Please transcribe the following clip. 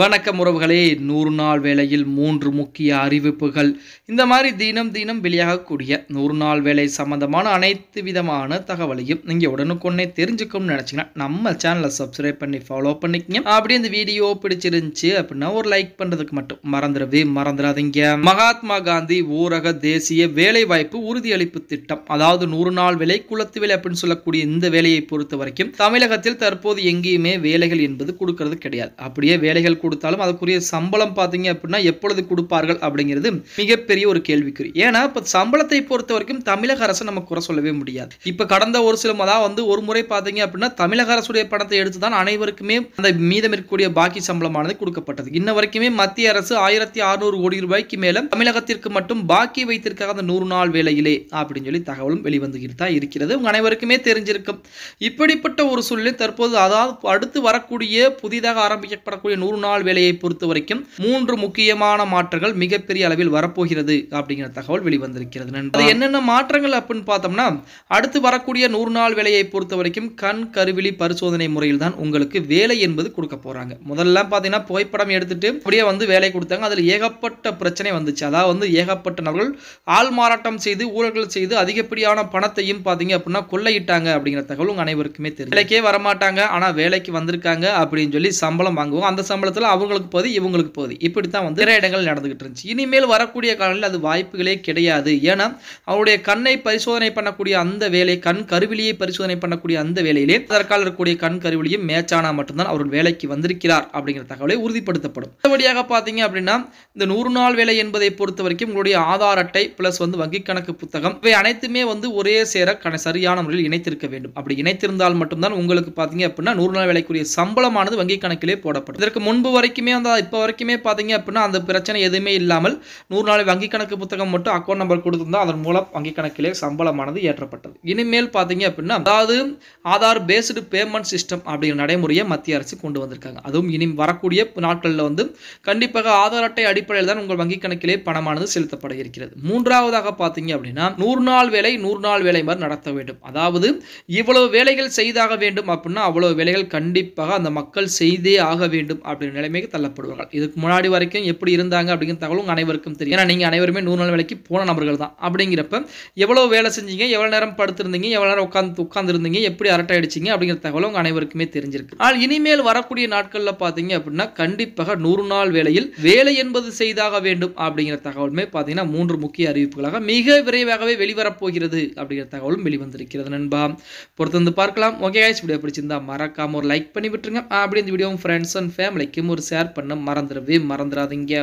வணக்கம் உறவுகளே. நூறு நாள் வேலையில் மூன்று முக்கிய அறிவிப்புகள். இந்த மாதிரி தினம் தினம் வெளியாகக்கூடிய நூறு நாள் வேலை சம்பந்தமான அனைத்து விதமான தகவலையும் நீங்கள் உடனுக்குடனே தெரிஞ்சுக்கணும்னு நினச்சிங்கன்னா நம்ம சேனலை சப்ஸ்கிரைப் பண்ணி ஃபாலோ பண்ணிக்கங்க. அப்படி இந்த வீடியோ பிடிச்சிருந்துச்சு அப்படின்னா ஒரு லைக் பண்ணுறதுக்கு மட்டும் மறந்துடவே மறந்துடாதீங்க. மகாத்மா காந்தி ஊரக தேசிய வேலை வாய்ப்பு உறுதியளிப்பு திட்டம். அதாவது நூறு நாள் வேலை குளத்து வேலை அப்படின்னு சொல்லக்கூடிய இந்த வேலையை பொறுத்த வரைக்கும் தமிழகத்தில் தற்போது எங்கேயுமே வேலைகள் என்பது கொடுக்கறது கிடையாது. அப்படியே வேலைகள் கொடுத்தாலும் அதுக்குரிய சம்பளம் பார்த்தீங்க அப்படின்னா எப்பொழுது கொடுப்பார்கள் அப்படிங்கிறது மிகப்பெரிய ஒரு கேள்விக்குறி. ஏன்னா இப்போ சம்பளத்தை பொறுத்த வரைக்கும் தமிழக அரசு நம்ம குறை சொல்லவே முடியாது. இப்போ கடந்த ஒரு சில அதாவது வந்து ஒரு முறை பார்த்தீங்க அப்படின்னா தமிழக அரசுடைய பணத்தை எடுத்து தான் அனைவருக்குமே அந்த மீதம் இருக்கக்கூடிய பாக்கி சம்பளமானது கொடுக்கப்பட்டது. இன்ன வரைக்குமே மத்திய அரசு ஆயிரத்தி அறுநூறு கோடி ரூபாய்க்கு மேல தமிழகத்திற்கு மட்டும் பாக்கி வைத்திருக்காக அந்த நூறு நாள் வேலையிலே அப்படின்னு சொல்லி தகவலும் வெளிவந்துகிட்டு தான் இருக்கிறது. உங்க அனைவருக்குமே தெரிஞ்சிருக்கும். இப்படிப்பட்ட ஒரு சூழ்நிலை தற்போது அதாவது அடுத்து வரக்கூடிய புதிதாக ஆரம்பிக்கப்படக்கூடிய நூறு நாள் முன்னாள் வேலையை பொறுத்த வரைக்கும் மூன்று முக்கியமான மாற்றங்கள் மிகப்பெரிய அளவில் வரப்போகிறது அப்படிங்கிற தகவல் வெளிவந்திருக்கிறது. நண்பா. என்னென்ன மாற்றங்கள் அப்படின்னு பார்த்தோம்னா அடுத்து வரக்கூடிய நூறு நாள் வேலையை பொறுத்த வரைக்கும் கண் கருவிழி பரிசோதனை முறையில் தான் உங்களுக்கு வேலை என்பது கொடுக்க போறாங்க. முதல்ல பார்த்தீங்கன்னா புகைப்படம் எடுத்துட்டு அப்படியே வந்து வேலை கொடுத்தாங்க. அதில் ஏகப்பட்ட பிரச்சனை வந்துச்சு. அதாவது வந்து ஏகப்பட்ட நபர்கள் ஆள் மாறாட்டம் செய்து ஊழல்கள் செய்து அதிகப்படியான பணத்தையும் பார்த்தீங்க அப்படின்னா கொள்ளையிட்டாங்க அப்படிங்கிற தகவல் உங்க அனைவருக்குமே தெரியும். வேலைக்கே வரமாட்டாங்க. ஆனால் வேலைக்கு வந்திருக்காங்க அப்படின்னு சொல்லி சம்பளம் வாங்குவோம் அந்த சம்பளத்தில் அவங்களுக்கு போகுது இவங்களுக்கு போகுது இப்படி தான் வந்து நிறைய இடங்கள் நடந்துகிட்டு இருந்துச்சு. இனிமேல் வரக்கூடிய காலங்களில் அது வாய்ப்புகளே கிடையாது. ஏன்னா அவருடைய கண்ணை பரிசோதனை பண்ணக்கூடிய அந்த வேலை கண் கருவிலியை பரிசோதனை பண்ணக்கூடிய அந்த வேலையிலே அதற்கால் இருக்கக்கூடிய கண் கருவிலியும் மேட்சானா மட்டும்தான் அவர்கள் வேலைக்கு வந்திருக்கிறார் அப்படிங்கிற தகவலை உறுதிப்படுத்தப்படும். அடுத்தபடியாக பார்த்தீங்க அப்படின்னா இந்த நூறு நாள் வேலை என்பதை பொறுத்த வரைக்கும் உங்களுடைய ஆதார் அட்டை பிளஸ் வந்து வங்கி கணக்கு புத்தகம் இவை அனைத்துமே வந்து ஒரே சேர சரியான முறையில் இணைத்திருக்க வேண்டும். அப்படி இணைத்திருந்தால் மட்டும்தான் உங்களுக்கு பார்த்தீங்க அப்படின்னா நூறு நாள் வேலைக்குரிய சம்பளமானது வங்கி கணக்கிலே போடப்படும். இதற்கு முன்பு வரைக்குமே அந்த இப்போ வரைக்குமே பார்த்தீங்க அப்படின்னா அந்த பிரச்சனை எதுவுமே இல்லாமல் நூறு நாள் வங்கி கணக்கு புத்தகம் மட்டும் அக்கௌண்ட் நம்பர் கொடுத்திருந்தா அதன் மூலம் வங்கி கணக்கிலே சம்பளமானது ஏற்றப்பட்டது. இனிமேல் பார்த்தீங்க அப்படின்னா அதாவது ஆதார் பேஸ்டு பேமெண்ட் சிஸ்டம் அப்படிங்கிற நடைமுறையை மத்திய அரசு கொண்டு வந்திருக்காங்க. அதுவும் இனி வரக்கூடிய நாட்களில் வந்து கண்டிப்பாக ஆதார் அட்டை அடிப்படையில் தான் உங்கள் வங்கி கணக்கிலே பணமானது செலுத்தப்பட இருக்கிறது. மூன்றாவதாக பார்த்தீங்க அப்படின்னா நூறு நாள் வேலை நூறு நாள் வேலை மாதிரி நடத்த வேண்டும். அதாவது இவ்வளவு வேலைகள் செய்தாக வேண்டும் அப்படின்னா அவ்வளவு வேலைகள் கண்டிப்பாக அந்த மக்கள் செய்தே ஆக வேண்டும் அப்படின்னு நிலைமைக்கு தள்ளப்படுவார்கள். இதுக்கு முன்னாடி வரைக்கும் எப்படி இருந்தாங்க அப்படிங்கிற தகவல் உங்கள் அனைவருக்கும் தெரியும். ஏன்னா நீங்கள் அனைவருமே நூறு நாள் வேலைக்கு போன நபர்கள் தான். அப்படிங்கிறப்ப எவ்வளோ வேலை செஞ்சீங்க எவ்வளோ நேரம் படுத்திருந்தீங்க எவ்வளோ நேரம் உட்காந்து உட்காந்துருந்தீங்க எப்படி அரட்டை அடிச்சிங்க அப்படிங்கிற தகவல் உங்கள் அனைவருக்குமே தெரிஞ்சிருக்கு. ஆனால் இனிமேல் வரக்கூடிய நாட்களில் பார்த்தீங்க அப்படின்னா கண்டிப்பாக நூறு நாள் வேலையில் வேலை என்பது செய்தாக வேண்டும் அப்படிங்கிற தகவலுமே பார்த்தீங்கன்னா மூன்று முக்கிய அறிவிப்புகளாக மிக விரைவாகவே வெளிவரப் போகிறது அப்படிங்கிற தகவலும் வெளிவந்திருக்கிறது நண்பா. பொறுத்து வந்து பார்க்கலாம் ஓகே வீடியோ பிடிச்சிருந்தா மறக்காம ஒரு லைக் பண்ணி விட்டுருங்க. அப்படி இந்த வீடியோ ஃப்ரெண்ட்ஸ் அண்ட் ஃபேமிலிக்கு ஃபேமிலிக்கும் ஒரு ஷேர் பண்ண மறந்துடவே மறந்துடாதீங்க